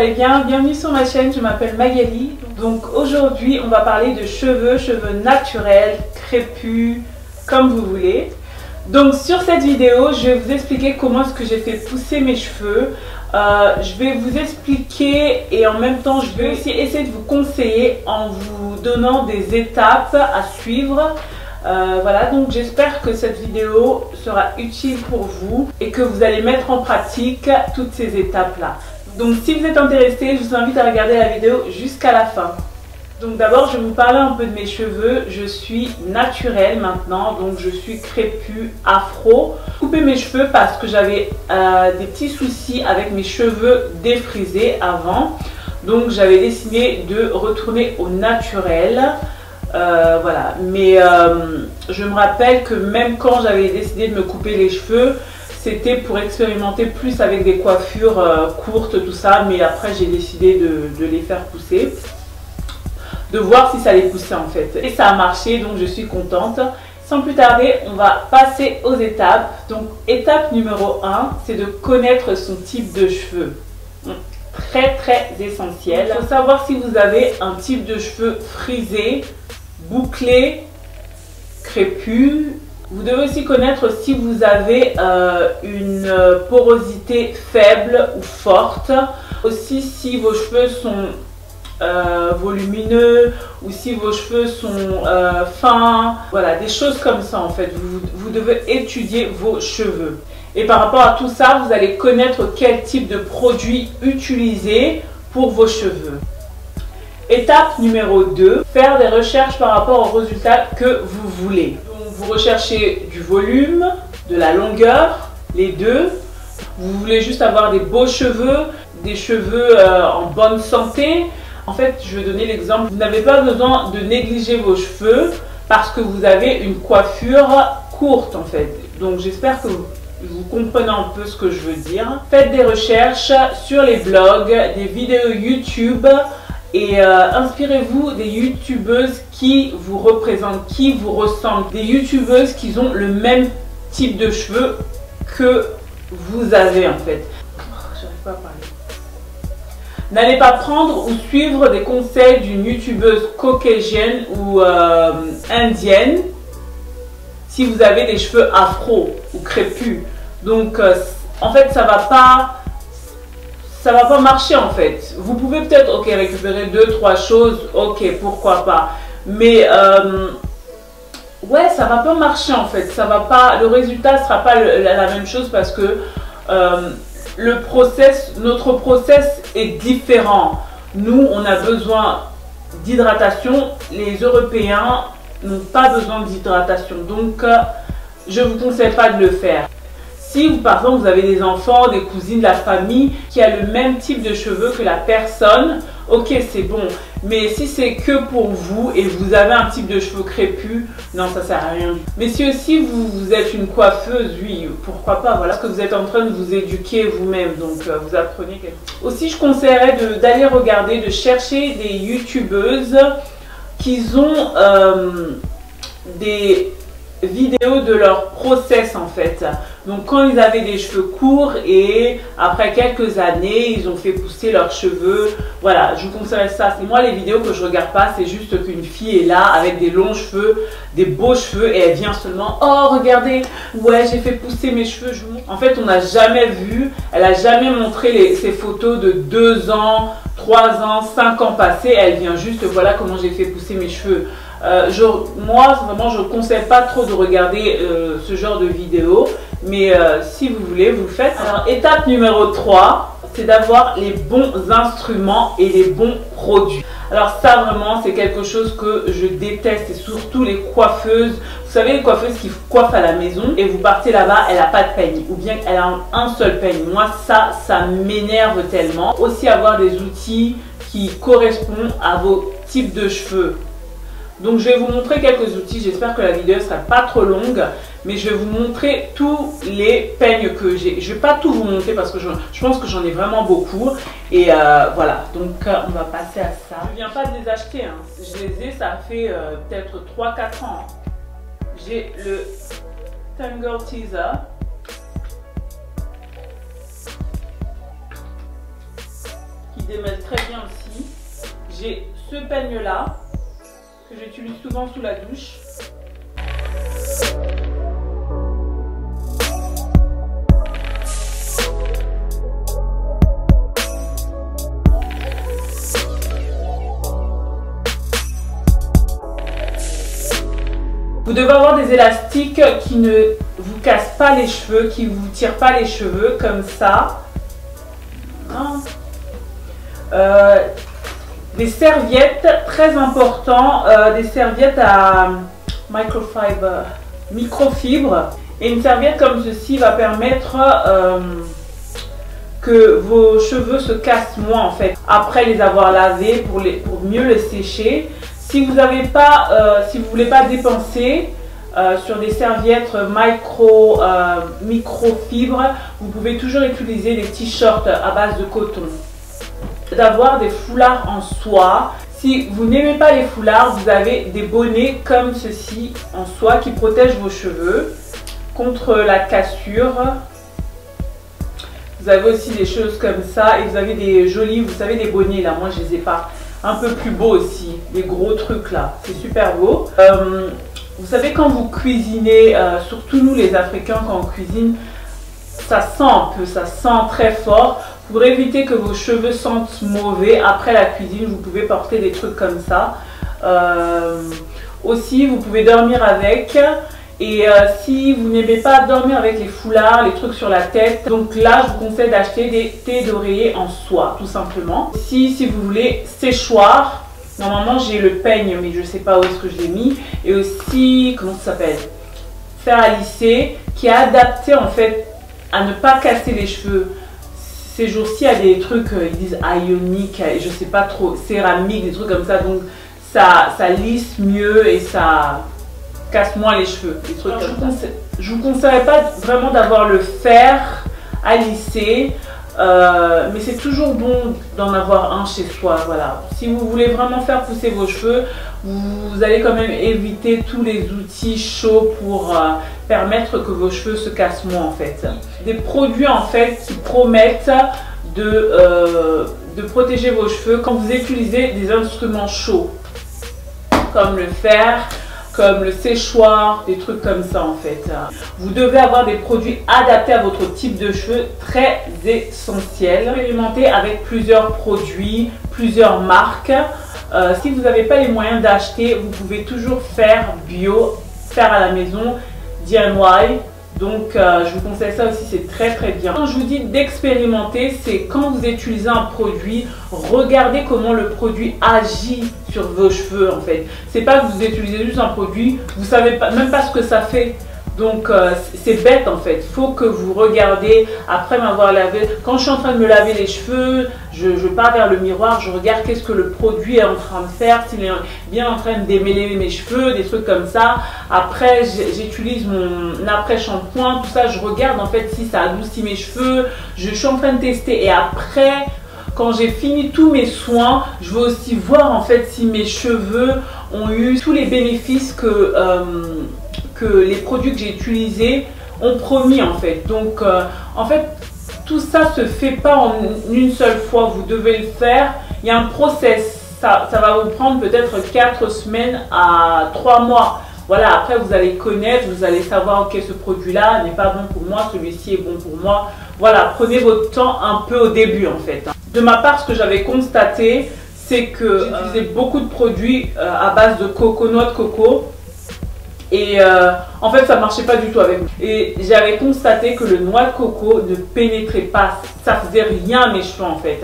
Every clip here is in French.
allez bien. Bienvenue sur ma chaîne, je m'appelle Magali. Donc aujourd'hui, on va parler de cheveux, cheveux naturels, crépus, comme vous voulez. Donc sur cette vidéo, je vais vous expliquer comment est-ce que j'ai fait pousser mes cheveux. Euh, je vais vous expliquer et en même temps, je vais aussi essayer de vous conseiller en vous donnant des étapes à suivre. Euh, voilà, donc j'espère que cette vidéo sera utile pour vous et que vous allez mettre en pratique toutes ces étapes-là. Donc si vous êtes intéressé, je vous invite à regarder la vidéo jusqu'à la fin. Donc d'abord, je vais vous parler un peu de mes cheveux. Je suis naturelle maintenant, donc je suis crépue afro. Couper mes cheveux parce que j'avais euh, des petits soucis avec mes cheveux défrisés avant. Donc j'avais décidé de retourner au naturel. Euh, voilà, mais euh, je me rappelle que même quand j'avais décidé de me couper les cheveux, c'était pour expérimenter plus avec des coiffures euh, courtes, tout ça, mais après j'ai décidé de, les faire pousser, de voir si ça les poussait en fait. Et ça a marché, donc je suis contente. Sans plus tarder, on va passer aux étapes. Donc étape numéro 1, c'est de connaître son type de cheveux. Très très essentiel. Il faut savoir si vous avez un type de cheveux frisé, bouclé, crépus. Vous devez aussi connaître si vous avez euh, une porosité faible ou forte. Aussi si vos cheveux sont euh, volumineux ou si vos cheveux sont euh, fins. Voilà, des choses comme ça en fait. Vous, vous devez étudier vos cheveux. Et par rapport à tout ça, vous allez connaître quel type de produit utiliser pour vos cheveux. Étape numéro 2, faire des recherches par rapport aux résultats que vous voulez. Vous recherchez du volume, de la longueur, les deux. Vous voulez juste avoir des beaux cheveux, des cheveux euh, en bonne santé. En fait, je vais donner l'exemple. Vous n'avez pas besoin de négliger vos cheveux parce que vous avez une coiffure courte en fait. Donc j'espère que vous, vous comprenez un peu ce que je veux dire. Faites des recherches sur les blogs, des vidéos YouTube et euh, inspirez-vous des youtubeuses qui vous représentent, qui vous ressemblent. Des youtubeuses qui ont le même type de cheveux que vous avez en fait. J'arrive pas à parler. N'allez pas prendre ou suivre des conseils d'une youtubeuse caucasienne ou euh, indienne si vous avez des cheveux afro ou crépus. Donc euh, en fait ça va pas ça va pas marcher en fait. Vous pouvez peut-être, ok, récupérer deux, trois choses, ok, pourquoi pas. Mais euh, ouais, ça va pas marcher en fait. Ça va pas, le résultat sera pas la, même chose parce que euh, le process, notre process est différent. Nous, on a besoin d'hydratation. Les Européens n'ont pas besoin d'hydratation. Donc, euh, je vous conseille pas de le faire. Si vous, par exemple, vous avez des enfants, des cousines, de la famille qui a le même type de cheveux que la personne, ok, c'est bon. Mais si c'est que pour vous et vous avez un type de cheveux crépus, non, ça sert à rien. Mais si aussi vous, êtes une coiffeuse, oui, pourquoi pas, voilà, que vous êtes en train de vous éduquer vous-même, donc euh, vous apprenez quelque chose. Aussi, je conseillerais d'aller regarder, de chercher des youtubeuses qui ont euh, des vidéos de leur process en fait. Donc quand ils avaient des cheveux courts et après quelques années, ils ont fait pousser leurs cheveux. Voilà, je vous conseille ça. C'est moi les vidéos que je regarde pas, c'est juste qu'une fille est là avec des longs cheveux, des beaux cheveux et elle vient seulement "Oh, regardez, ouais, j'ai fait pousser mes cheveux." En fait, on n'a jamais vu, elle a jamais montré les, ses photos de deux ans, trois ans, cinq ans passés, elle vient juste "Voilà comment j'ai fait pousser mes cheveux." Euh, moi, vraiment, je ne conseille pas trop de regarder euh, ce genre de vidéos. Mais euh, si vous voulez, vous le faites. Alors, étape numéro 3, c'est d'avoir les bons instruments et les bons produits. Alors ça vraiment c'est quelque chose que je déteste et surtout les coiffeuses. Vous savez les coiffeuses qui coiffent à la maison et vous partez là-bas, elle n'a pas de peigne ou bien elle a un seul peigne. Moi ça, ça m'énerve tellement. Aussi avoir des outils qui correspondent à vos types de cheveux. Donc je vais vous montrer quelques outils, j'espère que la vidéo ne sera pas trop longue, mais je vais vous montrer tous les peignes que j'ai. Je ne vais pas tout vous montrer parce que je, pense que j'en ai vraiment beaucoup. Et euh, voilà, donc euh, on va passer à ça. Je ne viens pas de les acheter, hein. je les ai, ça fait euh, peut-être 3-4 ans. J'ai le Tangle Teaser. démêle très bien aussi. J'ai ce peigne là que j'utilise souvent sous la douche. Vous devez avoir des élastiques qui ne vous cassent pas les cheveux, qui ne vous tirent pas les cheveux, comme ça. Euh, des serviettes, très important, euh, des serviettes à microfibre. Et une serviette comme ceci va permettre euh, que vos cheveux se cassent moins en fait après les avoir lavés pour, les, pour mieux les sécher. Si vous n'avez pas, euh, si vous voulez pas dépenser sur des serviettes micro, euh, microfibre, vous pouvez toujours utiliser des t-shirts à base de coton. D'avoir des foulards en soie. Si vous n'aimez pas les foulards, vous avez des bonnets comme ceci en soie qui protègent vos cheveux contre la cassure. Vous avez aussi des choses comme ça et vous avez des jolis, vous savez, des bonnets là. Moi, je les ai pas un peu plus beau aussi, les gros trucs là, c'est super beau. Euh, vous savez quand vous cuisinez, euh, surtout nous les Africains quand on cuisine, ça sent un peu, ça sent très fort. Pour éviter que vos cheveux sentent mauvais après la cuisine, vous pouvez porter des trucs comme ça. Euh, aussi, vous pouvez dormir avec. Et euh, si vous n'aimez pas dormir avec les foulards, les trucs sur la tête, donc là, je vous conseille d'acheter des thés d'oreiller en soie, tout simplement. Si, si vous voulez séchoir, normalement j'ai le peigne, mais je ne sais pas où est-ce que je l'ai mis. Et aussi, comment ça s'appelle? Fer à lisser, qui est adapté en fait à ne pas casser les cheveux. Ces jours-ci, il y a des trucs, euh, ils disent ionique, je sais pas trop, céramique, des trucs comme ça. Donc ça, ça lisse mieux et ça casse-moi les cheveux. je, vous vous conseille pas vraiment d'avoir le fer à lisser. Euh, mais c'est toujours bon d'en avoir un chez soi, voilà. Si vous voulez vraiment faire pousser vos cheveux, vous, allez quand même éviter tous les outils chauds pour euh, permettre que vos cheveux se cassent moins en fait. Des produits en fait qui promettent de, euh, de protéger vos cheveux quand vous utilisez des instruments chauds comme le fer, comme le séchoir, des trucs comme ça en fait. Vous devez avoir des produits adaptés à votre type de cheveux, très essentiels. Expérimentez avec plusieurs produits, plusieurs marques. Euh, si vous n'avez pas les moyens d'acheter, vous pouvez toujours faire bio, faire à la maison, DIY. Donc, euh, je vous conseille ça aussi, c'est très très bien. Quand je vous dis d'expérimenter, c'est quand vous utilisez un produit, regardez comment le produit agit sur vos cheveux en fait. C'est pas que vous utilisez juste un produit, vous savez même pas ce que ça fait. Donc euh, c'est bête en fait. Il faut que vous regardez après m'avoir lavé. Quand je suis en train de me laver les cheveux, je, pars vers le miroir, je regarde qu'est-ce que le produit est en train de faire, s'il est bien en train de démêler mes cheveux, des trucs comme ça. Après, j'utilise mon après-shampoing, tout ça, je regarde en fait si ça adoucit mes cheveux. Je suis en train de tester et après, quand j'ai fini tous mes soins, je veux aussi voir en fait si mes cheveux ont eu tous les bénéfices que... Euh, les produits que j'ai utilisés ont promis en fait. Donc euh, en fait tout ça se fait pas en une seule fois, vous devez le faire. Il y a un process, ça, ça va vous prendre peut-être 4 semaines à 3 mois. Voilà, après vous allez connaître, vous allez savoir ok ce produit là n'est pas bon pour moi, celui-ci est bon pour moi. Voilà, prenez votre temps un peu au début en fait. De ma part, ce que j'avais constaté, c'est que j'utilisais beaucoup de produits euh, à base de coco, noix de coco. Et euh, en fait, ça marchait pas du tout avec moi. Et j'avais constaté que le noix de coco ne pénétrait pas. Ça faisait rien à mes cheveux en fait.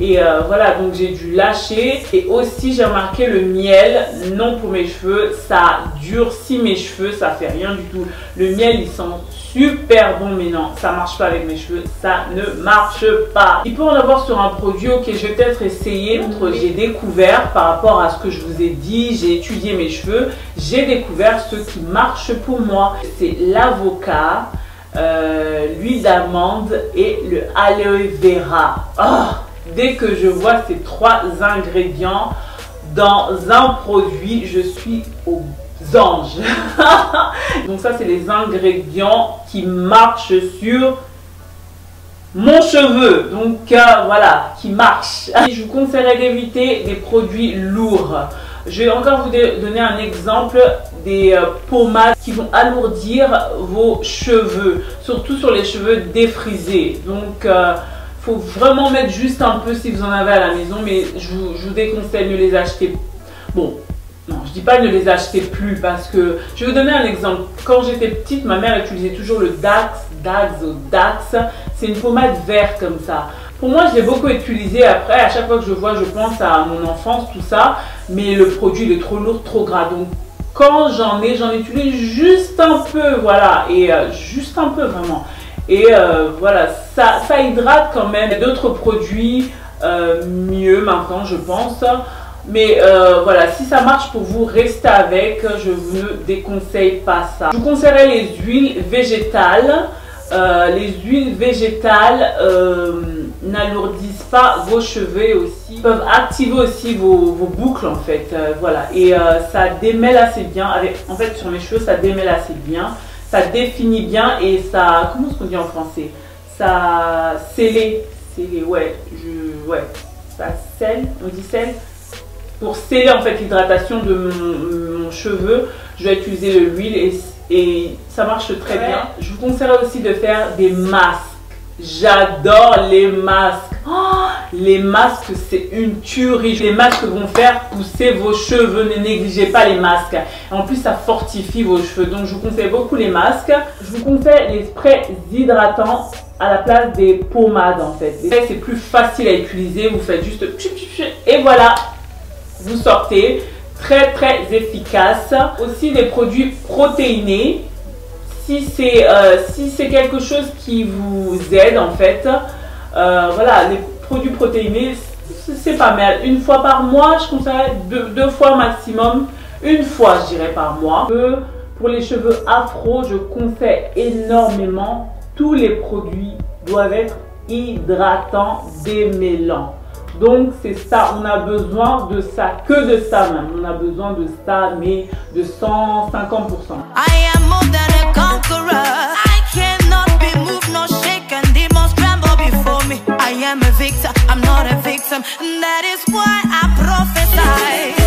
Et euh, voilà, donc j'ai dû lâcher. Et aussi, j'ai remarqué le miel, non pour mes cheveux. Ça durcit mes cheveux, ça fait rien du tout. Le miel, il sent super bon, mais non, ça marche pas avec mes cheveux. Ça ne marche pas. Il peut en avoir sur un produit, ok, je vais peut-être essayer. J'ai découvert par rapport à ce que je vous ai dit, j'ai étudié mes cheveux. J'ai découvert ce qui marche pour moi. C'est l'avocat. Euh, l'huile d'amande et le aloe vera. Oh Dès que je vois ces trois ingrédients dans un produit, je suis aux anges. Donc ça, c'est les ingrédients qui marchent sur mon cheveu, donc euh, voilà, qui marche. Je vous conseillerais d'éviter des produits lourds. Je vais encore vous donner un exemple des euh, pommades qui vont alourdir vos cheveux, surtout sur les cheveux défrisés. Donc, euh, faut vraiment mettre juste un peu si vous en avez à la maison, mais je vous, déconseille de les acheter. Bon, non, je dis pas ne les acheter plus parce que je vais vous donner un exemple. Quand j'étais petite, ma mère utilisait toujours le Dax, Dax Dax. C'est une pommade verte comme ça. Pour moi, je l'ai beaucoup utilisé après. À chaque fois que je vois, je pense à mon enfance, tout ça. Mais le produit, il est trop lourd, trop gras. Donc, quand j'en ai, j'en utilise juste un peu, voilà. Et euh, juste un peu, vraiment. Et euh, voilà, ça, ça hydrate quand même. Il y a d'autres produits euh, mieux maintenant, je pense. Mais euh, voilà, si ça marche pour vous, restez avec. Je ne déconseille pas ça. Je vous conseillerais les huiles végétales. Les huiles végétales n'alourdissent pas vos cheveux aussi. peuvent activer aussi vos, boucles en fait. voilà. Et ça démêle assez bien. En fait, sur mes cheveux, ça démêle assez bien. Ça définit bien et ça... Comment est-ce qu'on dit en français? Ça scellé. Scellé, ouais. Je, ouais. Ça scelle. On dit scelle pour sceller en fait l'hydratation de mon, cheveu, je vais utiliser l'huile et, et, ça marche très bien. Je vous conseillerais aussi de faire des masques. J'adore les masques. Oh, les masques, c'est une tuerie. Les masques vont faire pousser vos cheveux. Ne négligez pas les masques. En plus, ça fortifie vos cheveux. Donc, je vous conseille beaucoup les masques. Je vous conseille les sprays hydratants à la place des pommades en fait. C'est plus facile à utiliser. Vous faites juste et voilà, vous sortez. Très très efficace. Aussi des produits protéinés. Si c'est euh, si c'est quelque chose qui vous aide en fait, euh, voilà, les produits protéinés, c'est pas mal. Une fois par mois, je conseille deux, fois maximum. Une fois, je dirais, par mois. Pour les cheveux afro, je conseille énormément. Tous les produits doivent être hydratants, démêlants. Donc c'est ça, on a besoin de ça, que de ça même. On a besoin de ça, mais de 150%. I am more than a me. I am a victor, I'm not a victim. And that is why I prophesy.